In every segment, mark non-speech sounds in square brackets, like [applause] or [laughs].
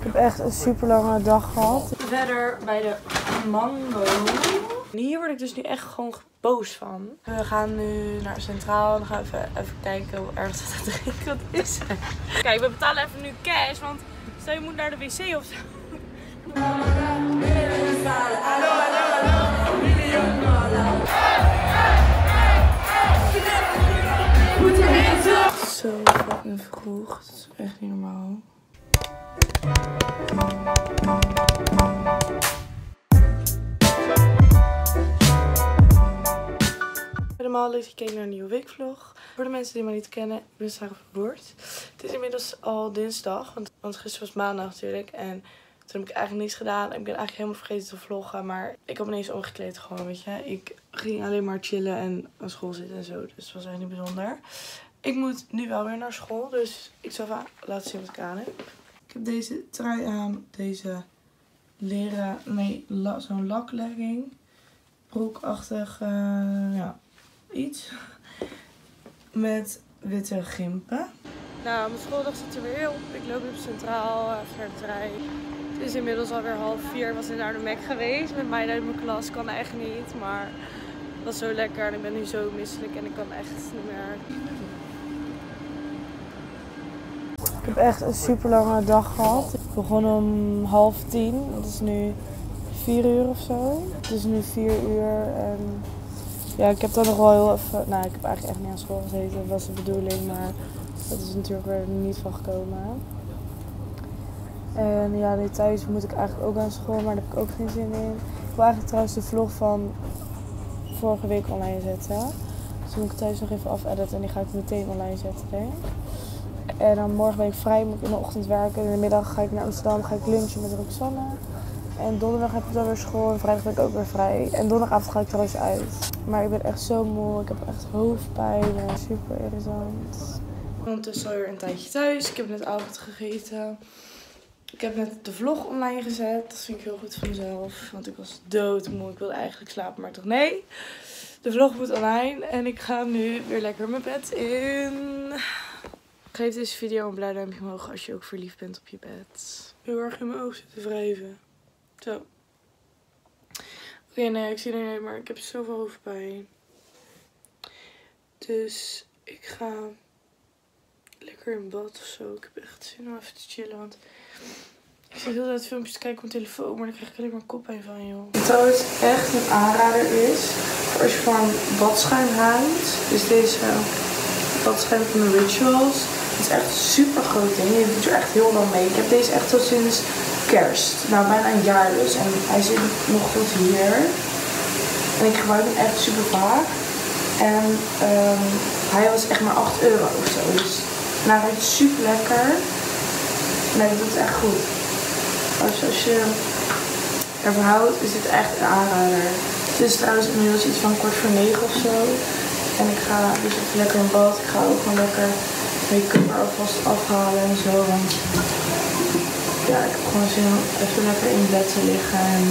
Ik heb echt een super lange dag gehad. Verder bij de mango. Hier word ik dus nu echt gewoon boos van. We gaan nu naar Centraal en dan gaan even, even kijken hoe erg dat het regent is. Kijk, we betalen even nu cash, want stel je moet naar de wc of zo. Zo vroeg. Het is echt niet normaal. Helemaal leuk kijkt naar een nieuwe weekvlog. Voor de mensen die me niet kennen, ik ben Sarah Verwoerd. Het is inmiddels al dinsdag, want, gisteren was maandag natuurlijk. En toen heb ik eigenlijk niets gedaan. Ik ben eigenlijk helemaal vergeten te vloggen. Maar ik heb ineens omgekleed gewoon, weet je. Ik ging alleen maar chillen en aan school zitten en zo. Dus het was echt niet bijzonder. Ik moet nu wel weer naar school. Dus ik zal even laten zien wat ik aan heb. Ik heb deze trui aan. Deze leren, nee, zo'n laklegging. Broekachtig, eh, ja, iets. Met witte gimpen. Nou, mijn schooldag zit er weer op. Ik loop op Centraal, de trein. Het is inmiddels alweer half vier. Was in naar de Mac geweest met mij uit mijn klas. Kan echt niet, maar het was zo lekker. En ik ben nu zo misselijk en ik kan echt niet meer. Ik heb echt een super lange dag gehad. Ik begon om half tien. Het is nu vier uur of zo. Het is nu vier uur en ja, ik heb dan nog wel heel even... Nou, ik heb eigenlijk echt niet aan school gezeten. Dat was de bedoeling, maar dat is natuurlijk er niet van gekomen. En ja, nu thuis moet ik eigenlijk ook aan school, maar daar heb ik ook geen zin in. Ik wil eigenlijk trouwens de vlog van vorige week online zetten. Dus moet ik thuis nog even afediten en die ga ik meteen online zetten, denk ik. En dan morgen ben ik vrij, moet ik in de ochtend werken. In de middag ga ik naar Amsterdam, ga ik lunchen met Roxanne. En donderdag heb ik dan weer school en vrijdag ben ik ook weer vrij. En donderdagavond ga ik trouwens uit. Maar ik ben echt zo moe, ik heb echt hoofdpijn en super irritant. Ondertussen alweer een tijdje thuis. Ik heb net avond gegeten. Ik heb net de vlog online gezet. Dat vind ik heel goed van mezelf. Want ik was doodmoe. Ik wilde eigenlijk slapen, maar dacht nee. De vlog moet online. En ik ga nu weer lekker mijn bed in. Geef deze video een blauw duimpje omhoog als je ook verliefd bent op je bed. Heel erg in mijn oog zitten wrijven. Zo. Oké, nee, ik zie er niet, maar ik heb zoveel hoofdpijn. Dus ik ga lekker in bad of zo. Ik heb echt zin om even te chillen, want ik zit heel tijd filmpjes te kijken op mijn telefoon, maar daar krijg ik alleen maar koppijn van, joh. Trouwens, echt een aanrader is, voor als je van badschuim houdt, is deze badschuim van de Rituals. Het is echt een super groot ding. Je doet er echt heel lang mee. Ik heb deze echt al sinds kerst. Nou, bijna een jaar dus. En hij zit nog tot hier. En ik gebruik hem echt super vaak. En um, hij was echt maar 8 euro of zo. Dus nou, hij ruikt super lekker. Nee, dat doet echt goed. Als, als je ervan houdt, is dit echt een aanrader. Het is trouwens inmiddels iets van kwart voor negen of zo. En ik ga dus even lekker in bad. Ik ga ook gewoon lekker make-up er alvast afhalen en zo. Want ja, ik heb gewoon zin om even lekker in bed te liggen. En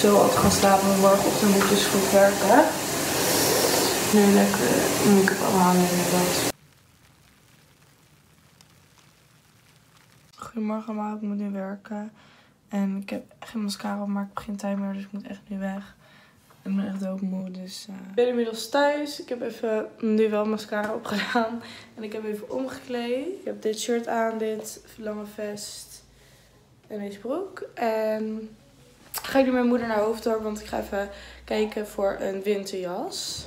zo al te gaan slapen. Want morgenochtend moet ik dus goed werken. Nu lekker make-up afhalen in bad. Goedemorgen, maar ik moet nu werken. En ik heb geen mascara op, maar ik heb geen tijd meer, dus ik moet echt nu weg. Ik ben echt doodmoe, dus... Uh... Ik ben inmiddels thuis. Ik heb even nu wel mascara opgedaan. En ik heb even omgekleed. Ik heb dit shirt aan, dit lange vest en deze broek. En ga ik nu met mijn moeder naar Hoofddorp, want ik ga even kijken voor een winterjas.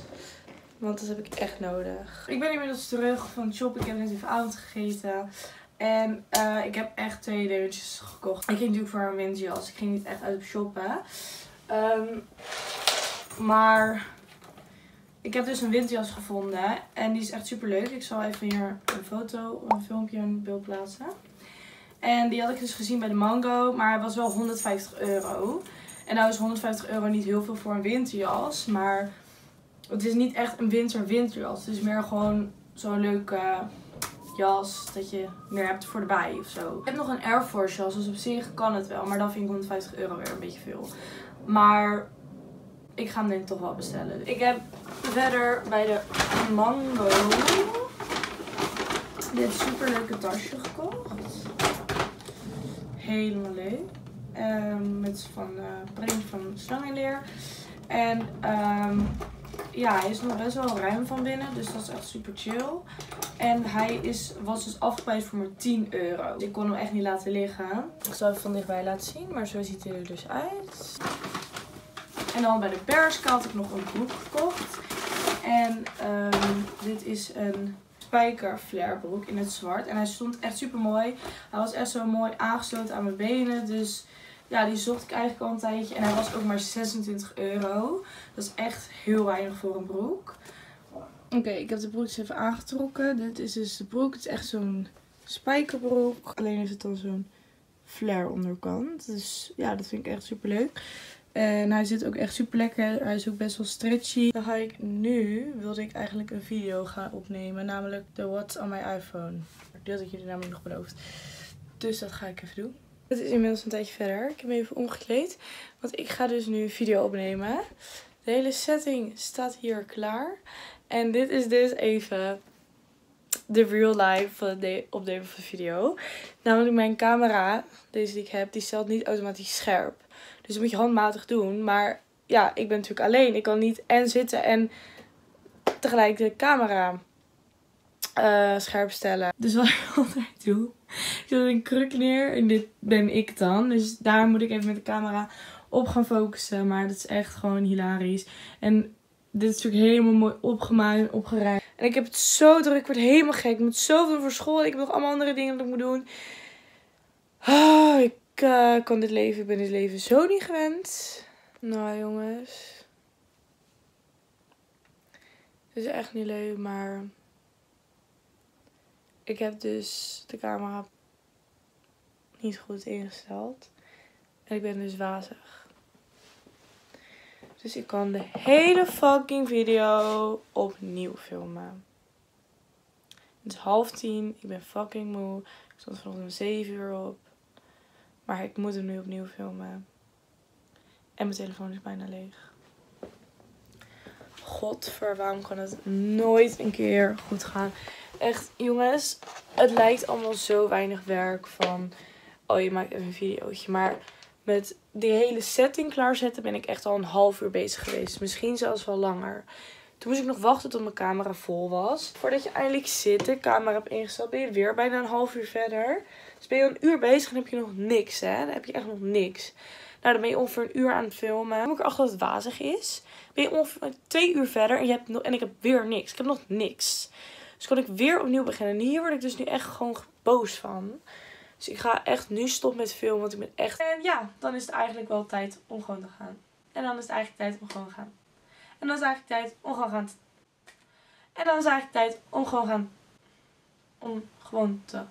Want dat heb ik echt nodig. Ik ben inmiddels terug van het shop. Ik heb net even avond gegeten. En uh, ik heb echt twee dingetjes gekocht. Ik ging natuurlijk voor een winterjas. Ik ging niet echt uit op shoppen. Um, maar ik heb dus een winterjas gevonden. En die is echt super leuk. Ik zal even hier een foto, een filmpje in beeld plaatsen. En die had ik dus gezien bij de Mango. Maar hij was wel 150 euro. En nou is 150 euro niet heel veel voor een winterjas. Maar het is niet echt een winter-winterjas. Het is meer gewoon zo'n leuke jas dat je meer hebt voor de bij of zo. Ik heb nog een Air Force jas, dus op zich kan het wel. Maar dan vind ik 150 euro weer een beetje veel. Maar ik ga hem denk toch wel bestellen. Ik heb verder bij de Mango dit super leuke tasje gekocht. helemaal leuk. Um, met van uh, van slangenleer. En um, ja, hij is nog best wel ruim van binnen. Dus dat is echt super chill. En hij is, was dus afgeprijsd voor maar 10 euro. Ik kon hem echt niet laten liggen. Ik zal even van dichtbij laten zien. Maar zo ziet hij er dus uit. En dan bij de Berska had ik nog een broek gekocht. En um, dit is een spijker broek in het zwart. En hij stond echt super mooi. Hij was echt zo mooi aangesloten aan mijn benen. Dus ja, die zocht ik eigenlijk al een tijdje. En hij was ook maar 26 euro. Dat is echt heel weinig voor een broek. Oké, ik heb de broek dus even aangetrokken. Dit is dus de broek. Het is echt zo'n spijkerbroek. Alleen is het dan zo'n flare onderkant. Dus ja, dat vind ik echt super leuk. En hij zit ook echt super lekker. Hij is ook best wel stretchy. Dan ga ik nu, wilde ik eigenlijk een video gaan opnemen. Namelijk de What's on my iPhone. Die had ik jullie namelijk nog beloofd. Dus dat ga ik even doen. Het is inmiddels een tijdje verder. Ik heb me even omgekleed. Want ik ga dus nu een video opnemen. De hele setting staat hier klaar. En dit is dus even de real life van de opnemen van de video. Namelijk mijn camera, deze die ik heb, die stelt niet automatisch scherp. Dus dat moet je handmatig doen. Maar ja, ik ben natuurlijk alleen. Ik kan niet en zitten en tegelijk de camera uh, scherp stellen. Dus wat [laughs] ik altijd doe, ik zet een kruk neer en dit ben ik dan. Dus daar moet ik even met de camera op gaan focussen. Maar dat is echt gewoon hilarisch. En dit is natuurlijk helemaal mooi opgemaakt en opgeruimd. En ik heb het zo druk. Ik word helemaal gek. Ik moet zoveel voor school. Ik heb nog allemaal andere dingen dat ik moet doen. Oh, ik uh, kan dit leven. Ik ben dit leven zo niet gewend. Nou jongens. Het is echt niet leuk, maar... Ik heb dus de camera niet goed ingesteld. En ik ben dus wazig. Dus ik kan de hele fucking video opnieuw filmen. Het is half tien. Ik ben fucking moe. Ik stond vanochtend om 7 uur op. Maar ik moet hem nu opnieuw filmen. En mijn telefoon is bijna leeg. Godver, waarom kan het nooit een keer goed gaan? Echt, jongens, het lijkt allemaal zo weinig werk van... Oh, je maakt even een videootje. Maar met die hele setting klaarzetten ben ik echt al een half uur bezig geweest. Misschien zelfs wel langer. Toen moest ik nog wachten tot mijn camera vol was. Voordat je eindelijk zit, de camera hebt ingesteld, ben je weer bijna een half uur verder. Dus ben je een uur bezig en heb je nog niks, hè. Dan heb je echt nog niks. Nou, dan ben je ongeveer een uur aan het filmen. Dan kom ik erachter dat het wazig is. Ben je ongeveer twee uur verder en, je hebt nog, en ik heb weer niks. Ik heb nog niks. Dus kan ik weer opnieuw beginnen. En hier word ik dus nu echt gewoon boos van. Dus ik ga echt nu stoppen met filmen, want ik ben echt... En ja, dan is het eigenlijk wel tijd om gewoon te gaan. En dan is het eigenlijk tijd om gewoon te gaan. En dan is het eigenlijk tijd om gewoon gaan... En dan is het eigenlijk tijd om gewoon gaan... Om gewoon te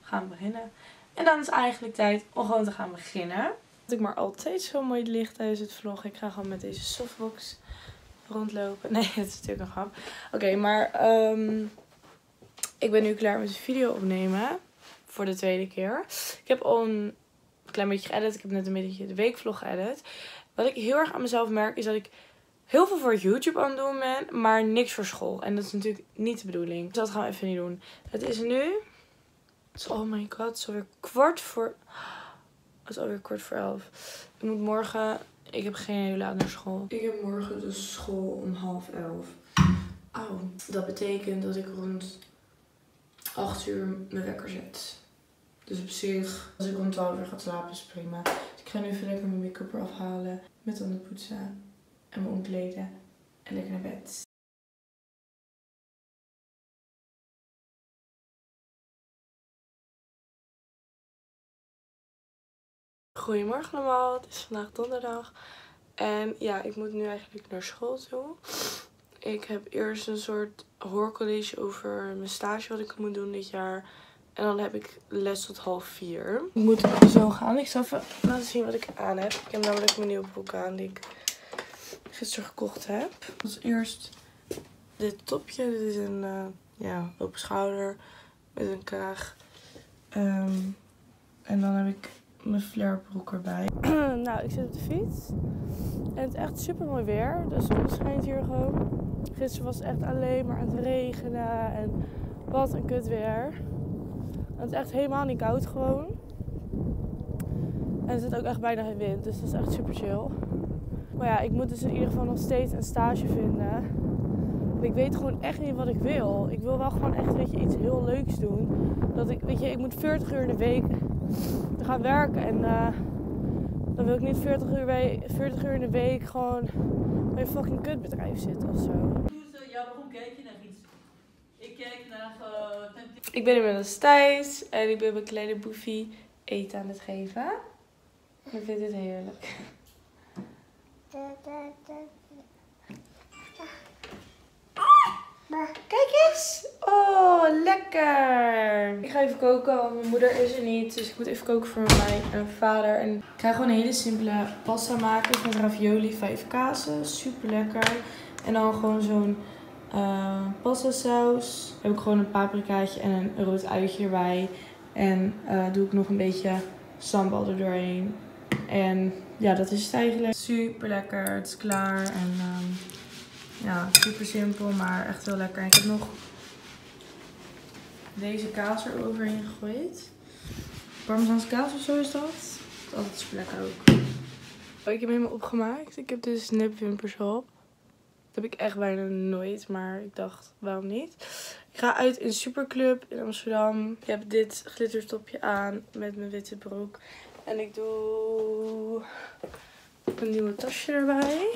gaan beginnen. En dan is het eigenlijk tijd om gewoon te gaan beginnen. Dat ik maar altijd zo mooi licht tijdens het vloggen. Ik ga gewoon met deze softbox rondlopen. [laughs] Nee, dat is natuurlijk een grap. Oké, maar um, ik ben nu klaar met de video opnemen. Voor de tweede keer. Ik heb al een klein beetje geëdit. Ik heb net een beetje de weekvlog geëdit. Wat ik heel erg aan mezelf merk is dat ik heel veel voor YouTube aan het doen ben. Maar niks voor school. En dat is natuurlijk niet de bedoeling. Dus dat gaan we even niet doen. Het is nu... oh my god, het is alweer kwart voor... Het is alweer kwart voor elf. Ik moet morgen... Ik heb geen hele laat naar school. Ik heb morgen dus school om half elf. Oh, dat betekent dat ik rond 8 uur mijn wekker zet. Dus op zich, als ik om 12 uur ga slapen, is prima. Dus ik ga nu even lekker mijn make-up eraf halen. Met tanden poetsen. En me omkleden. En lekker naar bed. Goedemorgen allemaal, het is vandaag donderdag. En ja, ik moet nu eigenlijk naar school toe. Ik heb eerst een soort hoorcollege over mijn stage wat ik moet doen dit jaar. En dan heb ik les tot half vier. Ik moet zo gaan. Ik zal even laten zien wat ik aan heb. Ik heb namelijk mijn nieuwe broek aan die ik gisteren gekocht heb. Als eerst dit topje. Dit is een uh, ja, open schouder met een kraag. Um, en dan heb ik mijn flarebroek erbij. [clears throat] nou, ik zit op de fiets. En het is echt super mooi weer. De zon schijnt hier gewoon. Gisteren was het echt alleen maar aan het regenen. En wat een kut weer. Het is echt helemaal niet koud gewoon. En er zit ook echt bijna geen wind, dus dat is echt super chill. Maar ja, ik moet dus in ieder geval nog steeds een stage vinden. En ik weet gewoon echt niet wat ik wil. Ik wil wel gewoon echt weet je, iets heel leuks doen. Dat ik, weet je, ik moet 40 uur in de week gaan werken. En uh, dan wil ik niet 40 uur, bij, 40 uur in de week gewoon bij een fucking kutbedrijf zitten of zo. Waarom kijk je naar iets? Ik kijk naar... Ik ben inmiddels thuis en ik ben mijn kleine boefie eten aan het geven. Ik vind dit heerlijk. Kijk eens! Oh, lekker! Ik ga even koken, want mijn moeder is er niet. Dus ik moet even koken voor mijn vader. En ik ga gewoon een hele simpele pasta maken met ravioli, vijf kazen. Super lekker. En dan gewoon zo'n uh, pasta saus. heb ik gewoon een paprikaatje en een rood uitje erbij. En uh, doe ik nog een beetje sambal er doorheen. En ja, dat is het eigenlijk. Super lekker. Het is klaar. En um, ja, super simpel, maar echt heel lekker. En ik heb nog deze kaas eroverheen gegooid. Parmezaanse kaas of zo is dat. Dat is altijd super lekker ook. Oh, ik heb helemaal opgemaakt. Ik heb dus nipwimpers op. Dat heb ik echt bijna nooit, maar ik dacht, waarom niet? Ik ga uit in Superclub in Amsterdam. Ik heb dit glittertopje aan met mijn witte broek. En ik doe een nieuwe tasje erbij.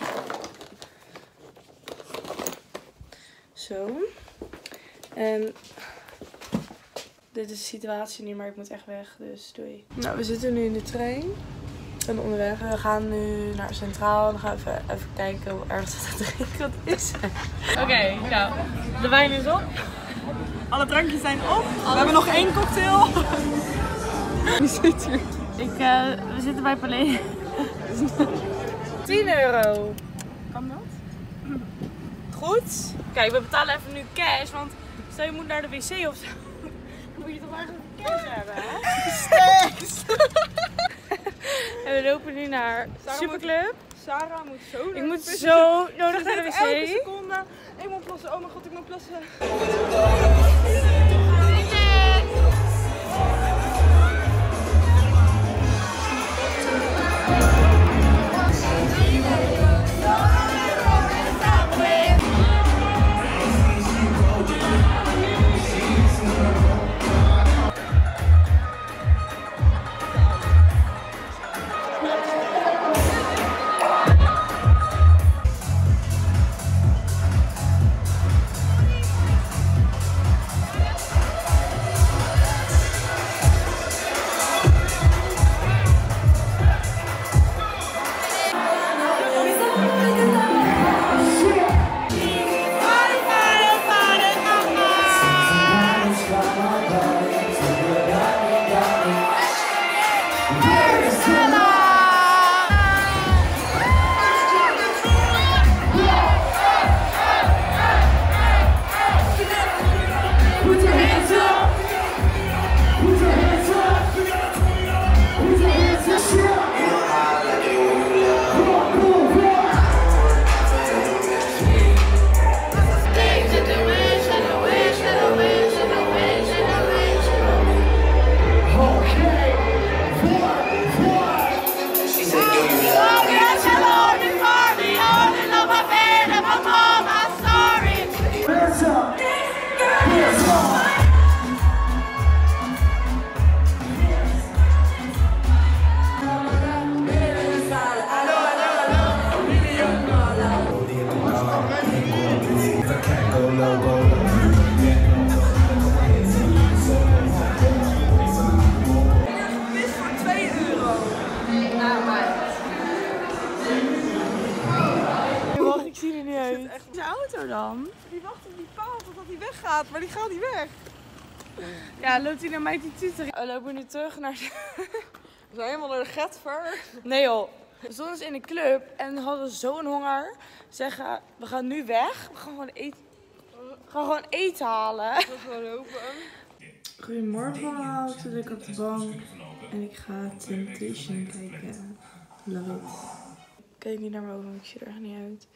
Zo. En dit is de situatie nu, maar ik moet echt weg, dus doei. Nou, we zitten nu in de trein. En onderweg. We gaan nu naar Centraal. En dan gaan we even, even kijken hoe wat te drinken is. Oké, okay, nou. De wijn is op. Alle drankjes zijn op. We hebben nog één cocktail. [laughs] Wie zit hier? Ik, uh, we zitten bij Palais. 10 euro. Kan dat? Goed. Kijk, we betalen even nu cash, want stel je moet naar de wc of zo. [laughs] Dan moet je toch ergens cash hebben, hè? Stacks! [laughs] en we lopen nu naar Sarah Superclub. Moet, Sarah moet zo Ik moet zo nodig naar de wc. Elke seconde. Ik moet plassen. Oh mijn god, ik moet plassen. Maar die gaat niet weg. Ja, loopt hij naar mij te tuteren. We lopen nu terug naar... [laughs] We zijn helemaal naar de Getver. Nee joh. We stonden dus in de club en hadden zo'n honger. Zeggen, we gaan nu weg. We gaan gewoon eten, we gaan gewoon eten halen. We gaan lopen. Goedemorgen, ik zit lekker op de bank. En ik ga Temptation kijken. Love it. Ik kijk niet naar mijn ogen, ik zie er echt niet uit.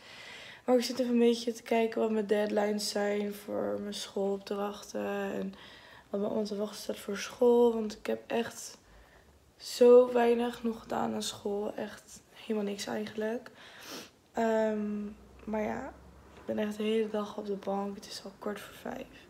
Maar ik zit even een beetje te kijken wat mijn deadlines zijn voor mijn schoolopdrachten. En wat me allemaal te wachten staat voor school. Want ik heb echt zo weinig nog gedaan aan school. Echt helemaal niks eigenlijk. Ehm, maar ja, ik ben echt de hele dag op de bank. Het is al kort voor vijf.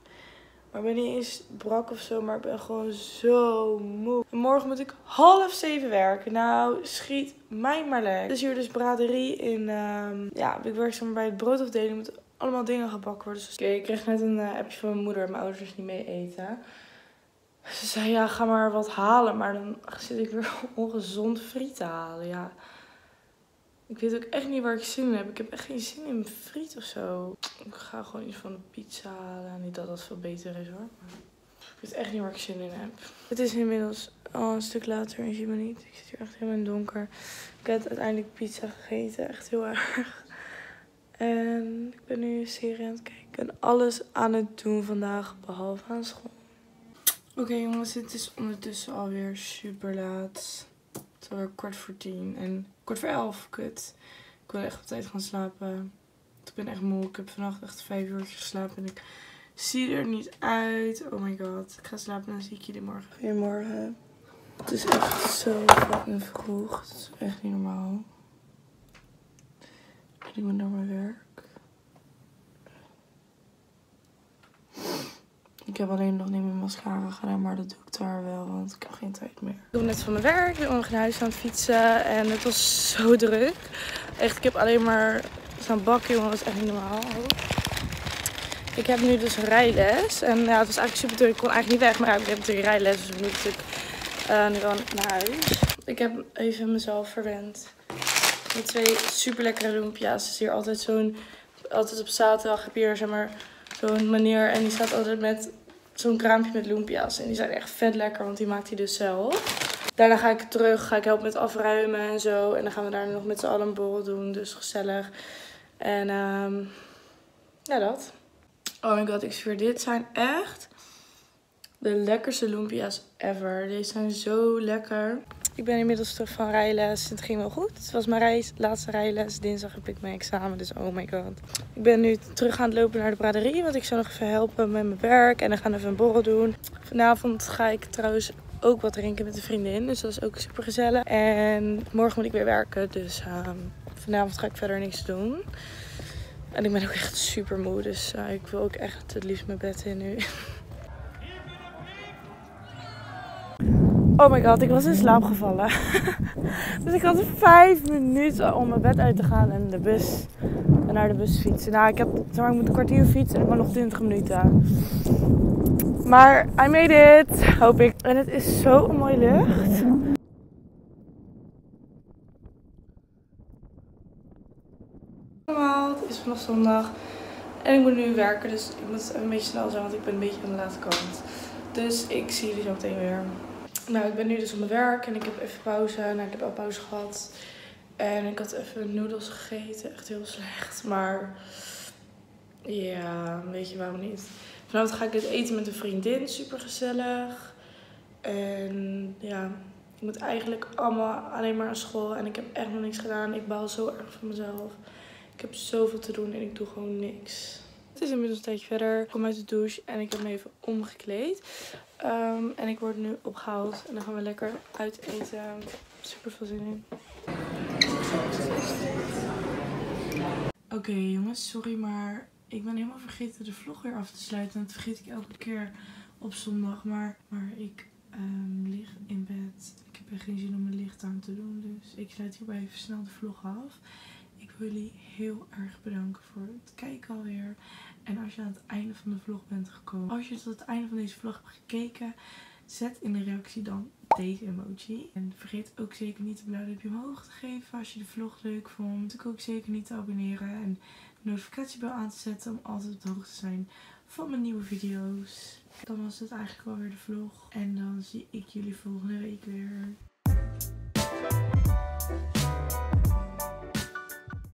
Maar ik ben niet eens brak of zo, maar ik ben gewoon zo moe. En morgen moet ik half zeven werken. Nou, schiet mij maar lekker. Is hier dus braderie in, ehm, ja, ik werk bij het broodafdeling. Moet allemaal dingen gebakken worden. Dus oké, ik kreeg net een eh, appje van mijn moeder. Mijn ouders dus niet mee eten. Ze zei, ja, ga maar wat halen. Maar dan zit ik weer [laughs] ongezond friet te halen, ja. Ik weet ook echt niet waar ik zin in heb. Ik heb echt geen zin in friet of zo. Ik ga gewoon iets van de pizza halen. Niet dat dat veel beter is hoor. Maar ik weet echt niet waar ik zin in heb. Het is inmiddels al een stuk later en je ziet me niet. Ik zit hier echt helemaal in het donker. Ik heb uiteindelijk pizza gegeten. Echt heel erg. En ik ben nu een serie aan het kijken. En alles aan het doen vandaag behalve aan school. Oké jongens, het is ondertussen alweer super laat. Is alweer kwart voor tien. En Kort voor elf, kut. Ik wil echt op tijd gaan slapen. Ik ben echt moe. Ik heb vannacht echt vijf uur geslapen. En ik zie er niet uit. Oh my god. Ik ga slapen en dan zie ik jullie morgen. Goedemorgen. Het is echt zo vroeg. Het is echt niet normaal. ik moet naar mijn werk. Ik heb alleen nog niet mijn mascara gedaan, maar dat doe ik daar wel, want ik heb geen tijd meer. Ik kom net van mijn werk, ik ben naar huis aan het fietsen en het was zo druk. Echt, ik heb alleen maar staan bakken, jongen, dat is echt niet normaal. Ik heb nu dus rijles en ja, het was eigenlijk super druk. Ik kon eigenlijk niet weg, maar ik heb natuurlijk rijles, dus ik moet natuurlijk uh, nu naar huis. Ik heb even mezelf verwend met twee super lekkere. Het is hier altijd zo'n, altijd op zaterdag heb je zeg maar zo'n manier. En die staat altijd met zo'n kraampje met lumpia's. En die zijn echt vet lekker, want die maakt hij dus zelf. Daarna ga ik terug, ga ik helpen met afruimen en zo. En dan gaan we daar nog met z'n allen een borrel doen, dus gezellig. En um, ja, dat. Oh my god, ik zweer, dit zijn echt de lekkerste lumpia's ever. Deze zijn zo lekker. Ik ben inmiddels terug van rijles. Het ging wel goed. Het was mijn laatste rijles. Dinsdag heb ik mijn examen. Dus oh my god. Ik ben nu terug aan het lopen naar de braderie. Want ik zou nog even helpen met mijn werk. En dan gaan we even een borrel doen. Vanavond ga ik trouwens ook wat drinken met een vriendin. Dus dat is ook super gezellig. En morgen moet ik weer werken. Dus ehm, vanavond ga ik verder niks doen. En ik ben ook echt super moe. Dus uh, ik wil ook echt het liefst mijn bed in nu. [laughs] Oh my god, ik was in slaap gevallen. [laughs] dus ik had vijf minuten om mijn bed uit te gaan en de bus en naar de bus fietsen. Nou, ik heb zeg maar, ik moet een kwartier fietsen en ik ben nog 20 minuten. Maar I made it, hoop ik. En het is zo mooie lucht. Normaal, het is vanaf zondag. En ik moet nu werken, dus ik moet een beetje snel zijn, want ik ben een beetje aan de late kant. Dus ik zie jullie zo meteen weer. Nou, ik ben nu dus op mijn werk en ik heb even pauze. Nou, ik heb al pauze gehad. En ik had even noedels gegeten. Echt heel slecht. Maar ja, weet je waarom niet. Vanavond ga ik dit eten met een vriendin. Super gezellig. En ja, ik moet eigenlijk allemaal alleen maar naar school. En ik heb echt nog niks gedaan. Ik baal zo erg van mezelf. Ik heb zoveel te doen en ik doe gewoon niks. Het is inmiddels een tijdje verder. Ik kom uit de douche en ik heb me even omgekleed. Um, en ik word nu opgehaald. En dan gaan we lekker uit eten. Super veel zin in. Oké jongens, sorry maar ik ben helemaal vergeten de vlog weer af te sluiten. En dat vergeet ik elke keer op zondag. Maar, maar ik um, lig in bed. Ik heb echt geen zin om mijn licht aan te doen. Dus ik sluit hierbij even snel de vlog af. Ik wil jullie heel erg bedanken voor het kijken alweer. En als je aan het einde van de vlog bent gekomen. Als je tot het einde van deze vlog hebt gekeken. Zet in de reactie dan deze emoji. En vergeet ook zeker niet een blauw duimpje omhoog te geven als je de vlog leuk vond. Ik ook zeker niet te abonneren en de notificatiebel aan te zetten om altijd op de hoogte te zijn van mijn nieuwe video's. Dan was het eigenlijk wel weer de vlog. En dan zie ik jullie volgende week weer.